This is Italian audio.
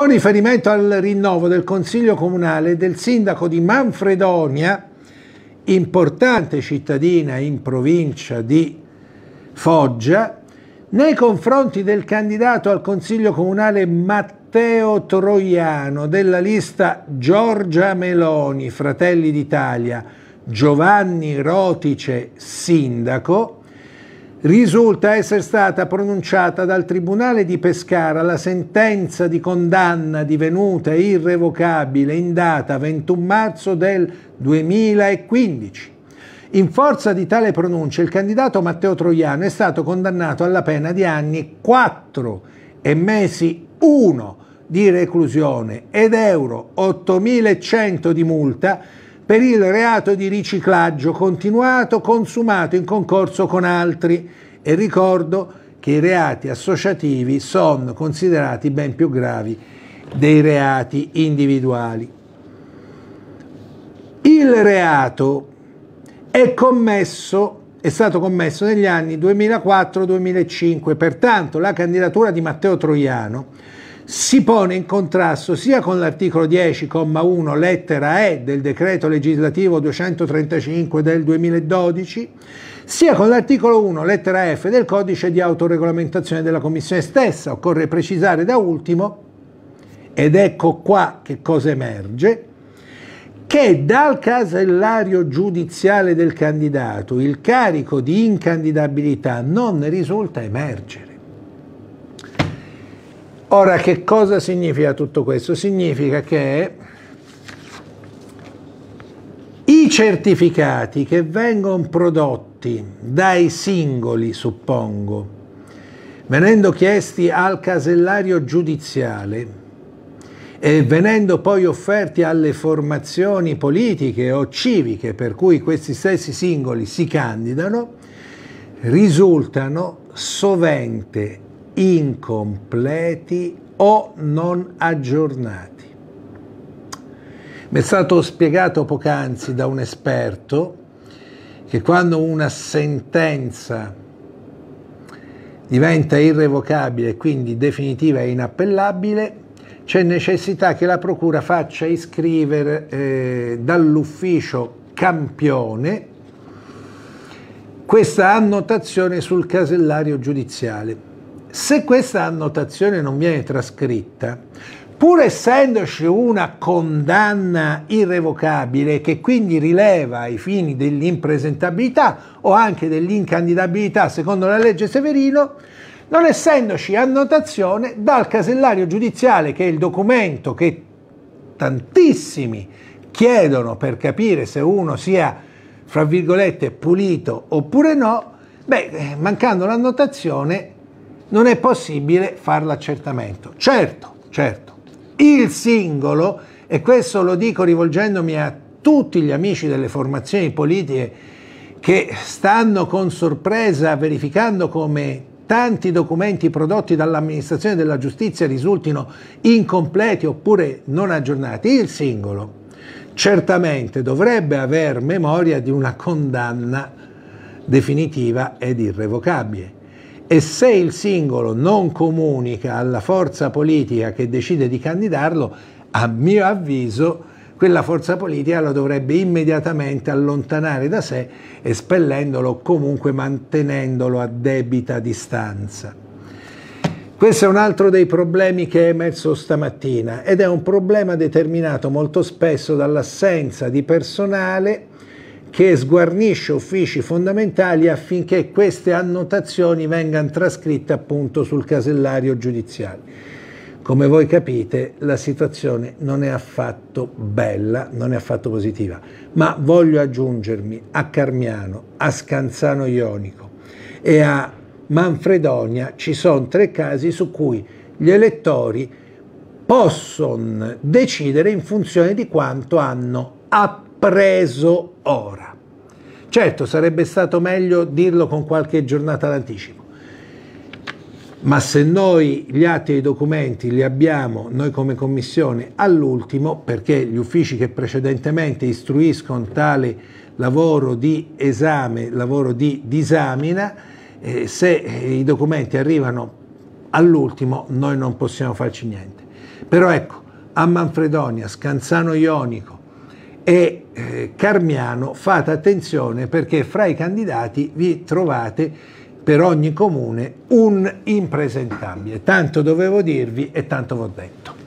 Con riferimento al rinnovo del Consiglio Comunale del sindaco di Manfredonia, importante cittadina in provincia di Foggia, nei confronti del candidato al Consiglio Comunale Matteo Troiano della lista Giorgia Meloni, Fratelli d'Italia, Giovanni Rotice, sindaco, risulta essere stata pronunciata dal Tribunale di Pescara la sentenza di condanna divenuta irrevocabile in data 21 marzo del 2015. In forza di tale pronuncia il candidato Matteo Troiano è stato condannato alla pena di anni 4 e mesi 1 di reclusione ed euro 8.100 di multa per il reato di riciclaggio continuato consumato in concorso con altri e ricordo che i reati associativi sono considerati ben più gravi dei reati individuali. Il reato è commesso è stato commesso negli anni 2004-2005, pertanto la candidatura di Matteo Troiano si pone in contrasto sia con l'articolo 10,1 lettera E del decreto legislativo 235 del 2012, sia con l'articolo 1 lettera F del codice di autoregolamentazione della Commissione stessa. Occorre precisare da ultimo, ed ecco qua che cosa emerge, che dal casellario giudiziale del candidato il carico di incandidabilità non risulta emergere. Ora, che cosa significa tutto questo? Significa che i certificati che vengono prodotti dai singoli, suppongo, venendo chiesti al casellario giudiziale e venendo poi offerti alle formazioni politiche o civiche per cui questi stessi singoli si candidano, risultano sovente incompleti o non aggiornati. Mi è stato spiegato poc'anzi da un esperto che quando una sentenza diventa irrevocabile quindi definitiva e inappellabile, c'è necessità che la Procura faccia iscrivere eh, dall'ufficio campione questa annotazione sul casellario giudiziale se questa annotazione non viene trascritta, pur essendoci una condanna irrevocabile che quindi rileva ai fini dell'impresentabilità o anche dell'incandidabilità secondo la legge Severino, non essendoci annotazione dal casellario giudiziale, che è il documento che tantissimi chiedono per capire se uno sia, fra virgolette, pulito oppure no, beh, mancando l'annotazione non è possibile fare l'accertamento. Certo, certo, il singolo, e questo lo dico rivolgendomi a tutti gli amici delle formazioni politiche che stanno con sorpresa verificando come tanti documenti prodotti dall'amministrazione della giustizia risultino incompleti oppure non aggiornati, il singolo certamente dovrebbe aver memoria di una condanna definitiva ed irrevocabile e se il singolo non comunica alla forza politica che decide di candidarlo, a mio avviso quella forza politica lo dovrebbe immediatamente allontanare da sé, espellendolo o comunque mantenendolo a debita distanza. Questo è un altro dei problemi che è emerso stamattina ed è un problema determinato molto spesso dall'assenza di personale che sguarnisce uffici fondamentali affinché queste annotazioni vengano trascritte appunto sul casellario giudiziale. Come voi capite la situazione non è affatto bella, non è affatto positiva, ma voglio aggiungermi a Carmiano, a Scanzano Ionico e a Manfredonia ci sono tre casi su cui gli elettori possono decidere in funzione di quanto hanno appreso ora. Certo, sarebbe stato meglio dirlo con qualche giornata d'anticipo, ma se noi gli atti e i documenti li abbiamo noi come commissione all'ultimo, perché gli uffici che precedentemente istruiscono tale lavoro di esame, lavoro di disamina, eh, se i documenti arrivano all'ultimo noi non possiamo farci niente. Però ecco, a Manfredonia, Scanzano Ionico e eh, Carmiano fate attenzione perché fra i candidati vi trovate per ogni comune un impresentabile. Tanto dovevo dirvi e tanto v'ho detto.